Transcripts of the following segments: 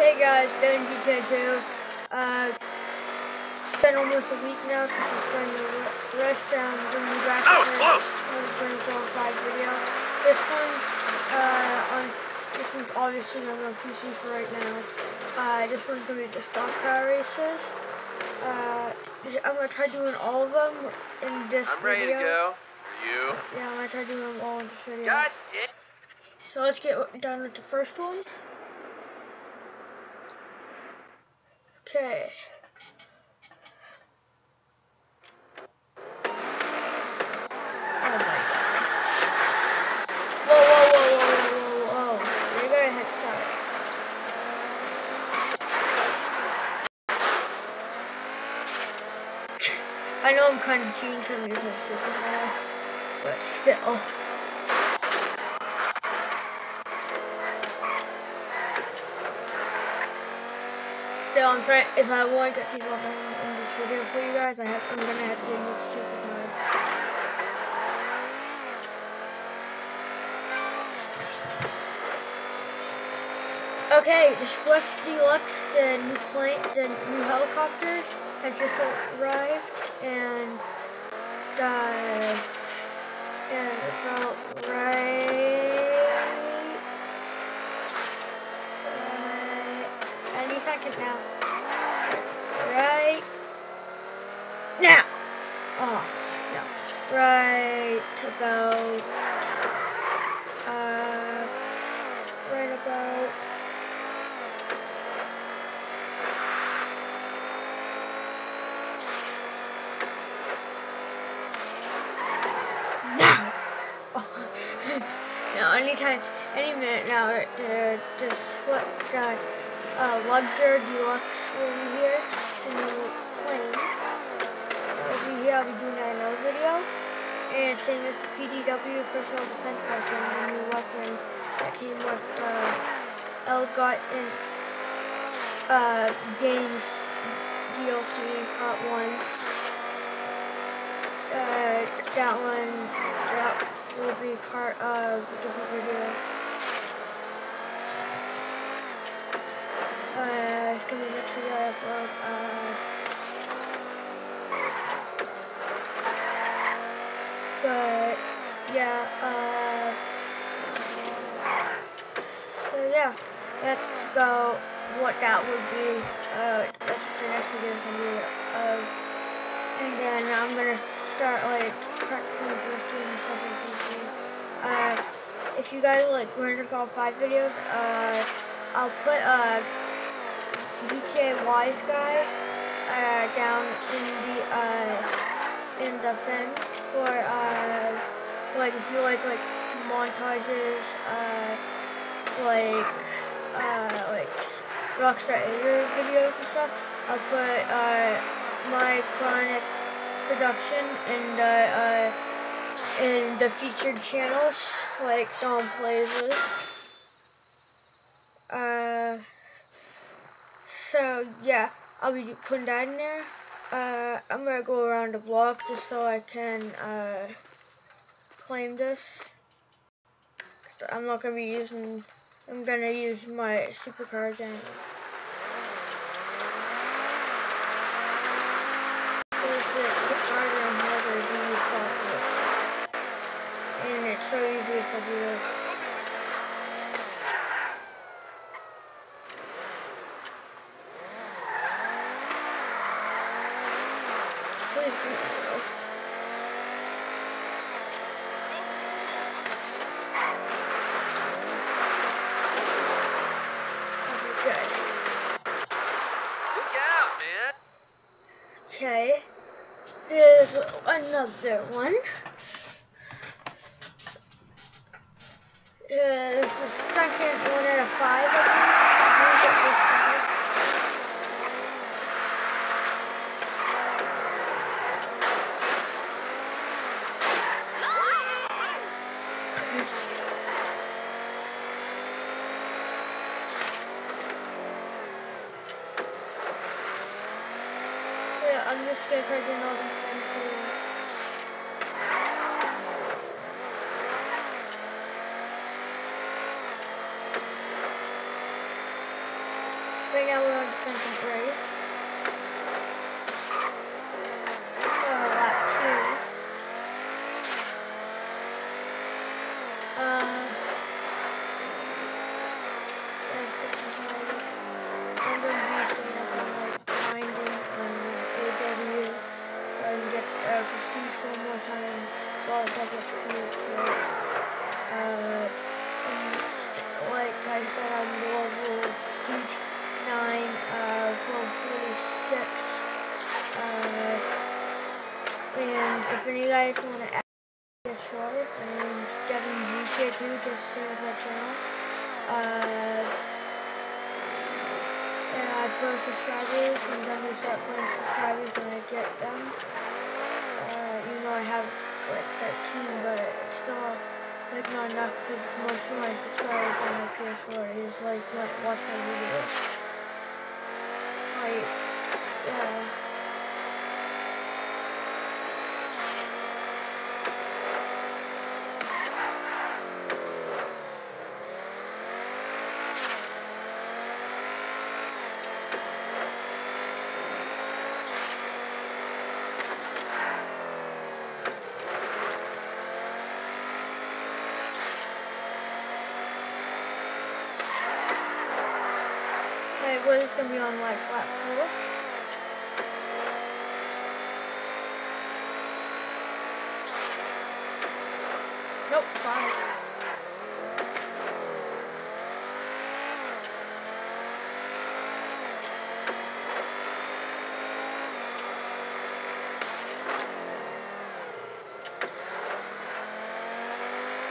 Hey guys, Dan GK2. Uh, it's been almost a week now since I've spent the rest down bringing back That was the close. 5 video. This one's, uh, on, this one's obviously not on PC for right now. Uh, this one's gonna be the stock car races. Uh, I'm gonna try doing all of them in this I'm ready video. to go. Are you? Yeah, I'm gonna try doing them all in this video. God damn. So let's get done with the first one. Start. I know I'm kind of cheating because I'm using now, but still. I'm. If I want to get these all done in this video for you guys, I have. I'm gonna have to use super hard. Okay, the Swift Deluxe, the new plane, the new helicopter has just arrived, and uh, and it's about right, right any second now. Right now. Oh no. Right about uh right about now. Oh. no, anytime, any minute now. The the what the uh, Luxor Deluxe be here. Plane. I'll be doing another video. And same with the PDW Personal Defense Weapon, the new weapon that came with uh, Elgot and uh, Gains DLC Part 1. Uh, that one, that will be part of a different video. Uh, it's gonna be next video I upload. Uh, but yeah, uh, so that's about what that would be. Uh, that's the next video be of. And then I'm gonna start like practicing drifting and stuff like. Uh, if you guys like Winter Call 5 videos, uh, I'll put uh, GTA Wise Guy uh, down in the uh, in the thing for uh, like if you like like montages, uh, like uh, like Rockstar Editor videos and stuff. I'll put uh, my chronic production and uh, in the featured channels like Don Plays. Uh, so yeah, I'll be putting that in there. Uh, I'm gonna go around the block just so I can uh, claim this. I'm not gonna be using. I'm gonna use my supercars and. And to it's so easy I do this. Please do not. Okay. Look out, man. Okay. Here's another one. Here's the second one out of five. I think. It's I'm just gonna try doing all these things for you. Right now we're on the second race. Uh, lap two. Uh, I'm going to be staying up on like grinding on AW so I can get uh, prestige one more time while it's up XP. Uh, like I said, I'm level prestige 9, uh, level 46. Uh, and if any of you guys want to add this short, and Devin here too, just stay with my channel. Uh, and I put subscribers, and then we start putting subscribers when I get them. Uh, even though I have like 13, but it's still like not enough because most of my subscribers on my PS4 is like not watch my videos. Like, yeah. Like, what on like four? Nope, five.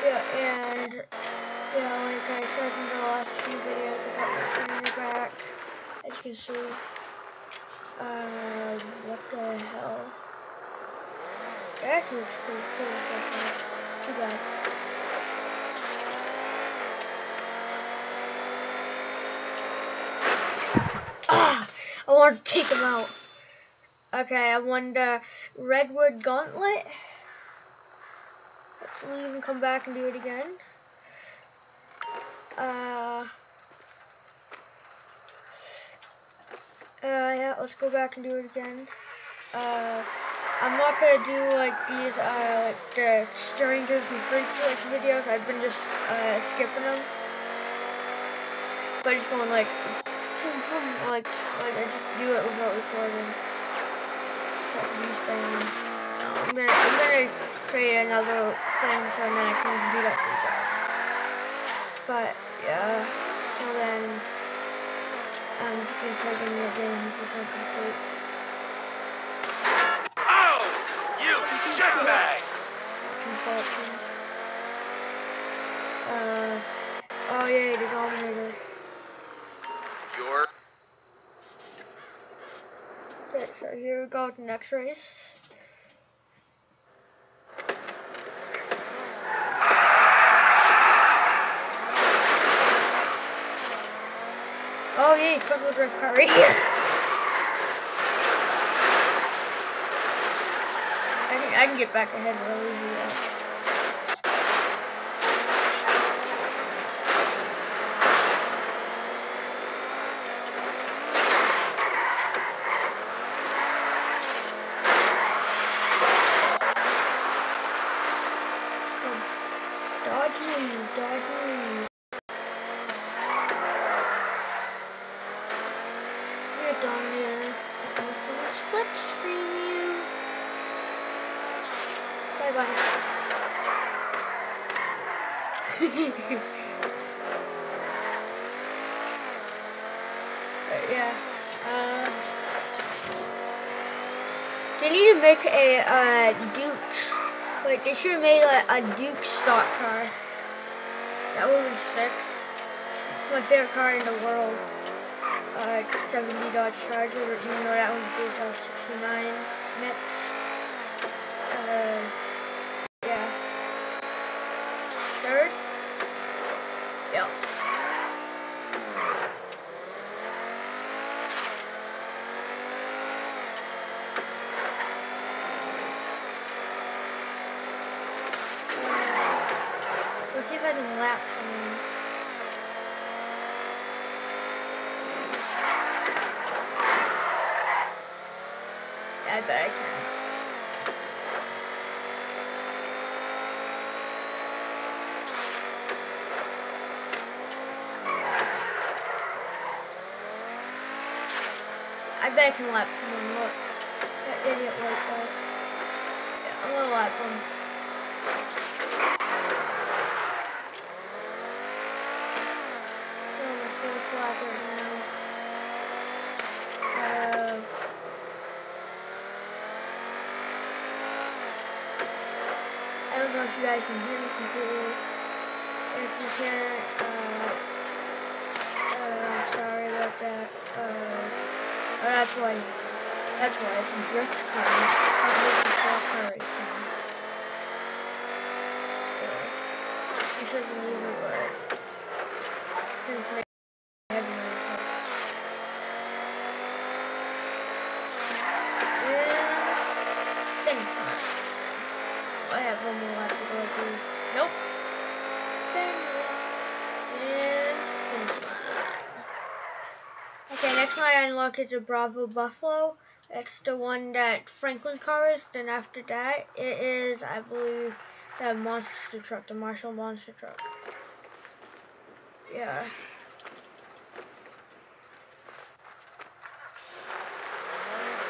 Yeah, and yeah, like I said in the last few videos, I got my trainer back. As you can see, uh, what the hell? Cool, but uh, too bad. Ah, I want to take him out. Okay, I won the Redwood Gauntlet. Let's leave and come back and do it again. Uh, uh, yeah, let's go back and do it again. Uh, I'm not gonna do like these, uh, like the strangers and freaks like videos. I've been just uh, skipping them, but just going like, like, like I just do it without recording. I'm gonna, I'm gonna create another thing so then I can do that for you guys. But yeah, till then, I'm just gonna try the game before complete. Oh! You consulting. Uh, oh yeah, the Dominator. Your Okay, so here we go to the next race. Oh yeah, wheel drive car right here. I can, get back ahead really easy. Yeah. Dodging, dodging. You're done here. I'm gonna split screen you. Bye bye. but yeah. Uh, to make a uh, Dukes. Like they should have made like a Duke stock car. That would be sick. My favorite car in the world. Uh, 70 Dodge Charger, even though that one's based on 69 mix. Uh, yeah. Third? Yep. Let's see if I can lap someone. I bet I can. I bet I can lap someone. Look, that idiot like that. Yeah, I'm gonna lap him. Oh, my fourth lap right now. Uh, I don't know if you guys can hear me completely. If you can't, uh, uh, I'm sorry about that. Uh, oh, that's why. That's why it's a drift car. It's making car racing. Still, this isn't even but since my heavy racing. And finish line. I have one more lap to go through. Nope. Finish. And finish line. Okay, next one I is a Bravado Buffalo. It's the one that Franklin car is. Then after that, it is, I believe, the monster truck, the Marshall monster truck. Yeah.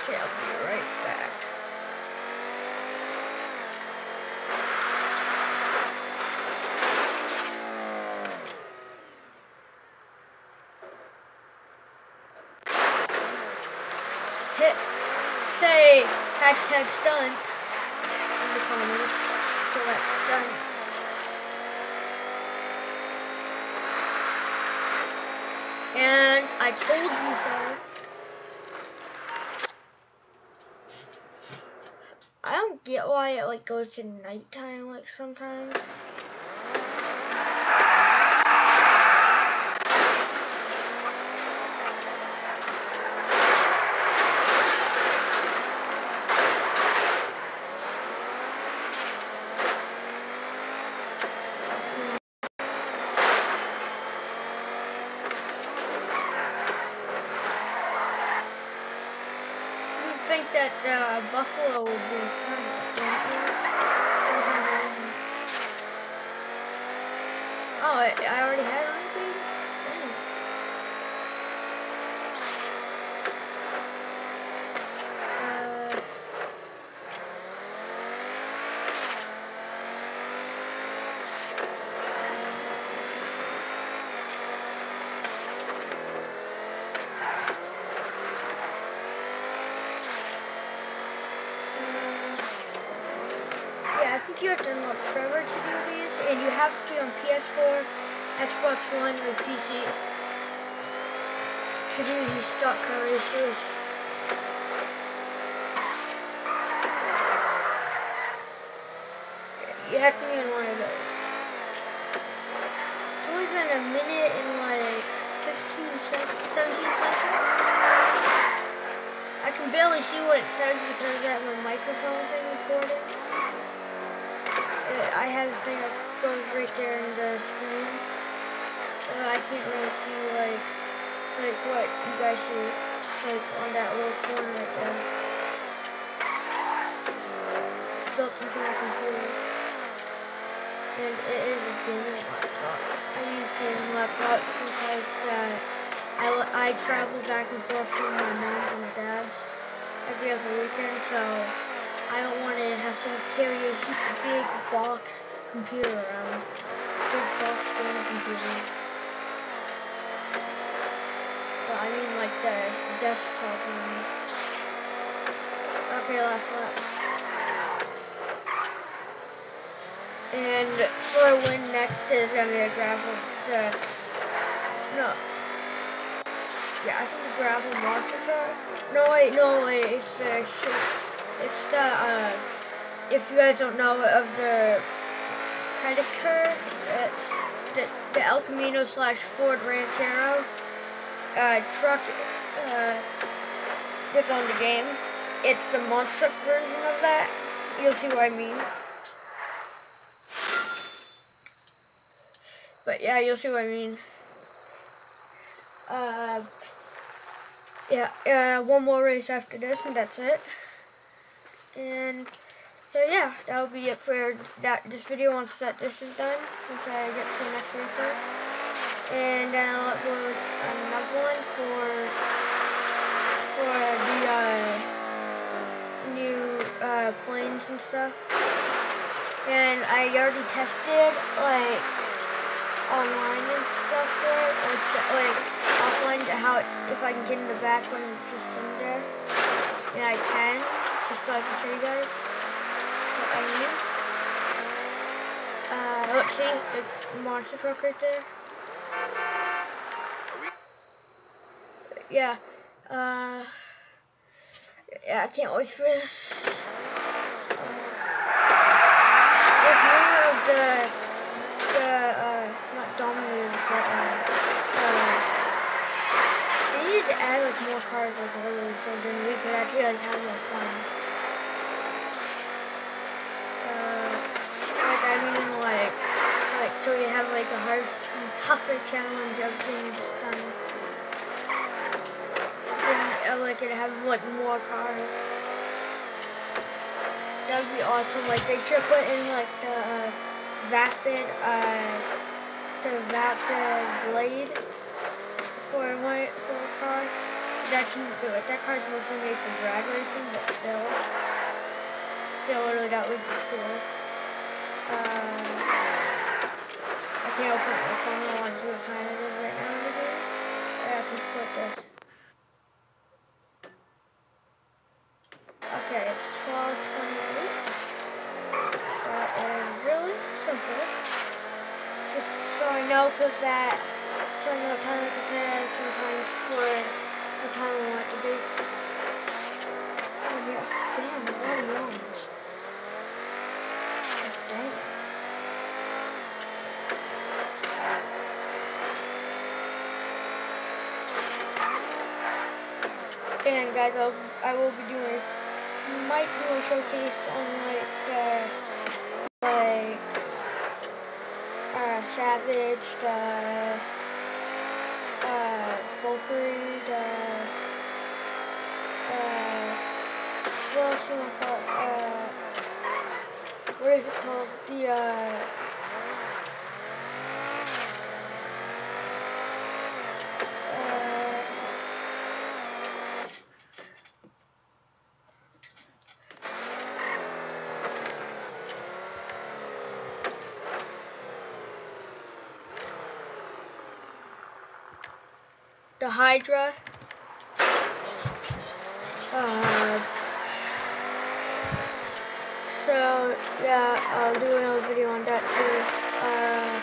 Okay, I'll be right back. Hit, say hashtag stunt in the comments. So that's stunt. And I told you so. I don't get why it like goes to nighttime like sometimes. You think that uh, Buffalo would be? Oh, I, I already had it on the page? Dang. Uh, Yeah, I think you have to unlock Trevor to do these, and you have to be on PS4, Xbox One, or PC do these stock car races. You have to be in one of those. It's only been a minute and like 15 seconds, 17 seconds. I can barely see what it says because I have a microphone thing recording. I have that goes right there in the screen. Uh, I can't really see like like what you guys see like on that little corner right there. Built into my computer. And it is a gaming laptop. I use gaming laptop because uh, I, I travel back and forth from my mom's and dad's every other weekend, so I don't want to have to carry a huge big box computer around. Big box gaming computer. But I mean like the desktop one. Okay, last lap. And for a win next is gonna be a gravel the no. Yeah, I think the gravel monster truck. No wait, no wait, it's the sh- it's the uh if you guys don't know of the Predator, it's the the El Camino slash Ford Ranchero uh truck uh that's on the game. It's the monster version of that. You'll see what I mean. But yeah, you'll see what I mean. Uh, yeah, uh, one more race after this, and that's it. And so yeah, that will be it for that this video once that this is done. Once I get to the next report. And then I'll upload another one for for the uh, new uh, planes and stuff. And I already tested like online and stuff it, like, like offline how if I can get in the back when it's just in there. And I can, just so I can show you guys Uh, look, see the monster truck right there. Yeah. Uh, yeah, I can't wait for this. There's more of the, the, uh, not dominators, but, uh, uh, they need to add, like, more cars, like, literally, so then we could actually, like, have more fun. Uh, like, I mean, like, like, so you have, like, a hard, tougher challenge, of everything just done and uh, like it have like more cars. That would be awesome. Like they should put in like the uh, rapid, uh, the vapid blade for one for a car. That can do it. That car's mostly made for drag racing, but still, still that would be cool. Uh, Can't open my phone. What right now split this. Okay, it's 1228. That is really simple. Just so I know, because that, so I know what time it is sometimes for the time I want it to be. Oh yeah, damn, a And guys, I'll, I will be doing might do a showcase on like uh, like uh, Savage, uh, uh, Valkyrie, uh, uh, what else do you want to call it? Uh, what is it called? The uh, the Hydra. Uh, so yeah, I'll do another video on that too. Uh,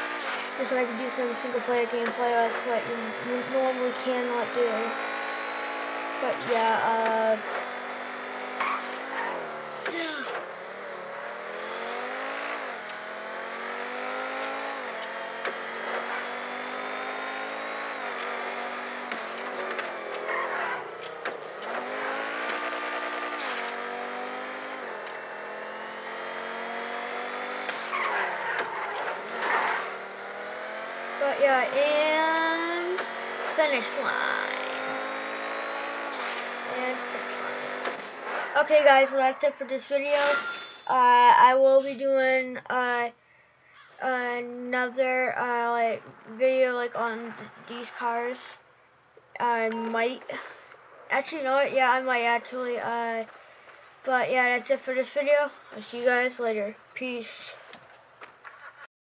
just so I can do some single player gameplay like what you normally cannot do. But yeah, uh, Yeah, and finish line. And finish line. Okay guys, so that's it for this video. Uh, I will be doing uh, another uh, like video like on th these cars. I might actually you know what? Yeah, I might actually. Uh, but yeah, that's it for this video. I'll see you guys later. Peace.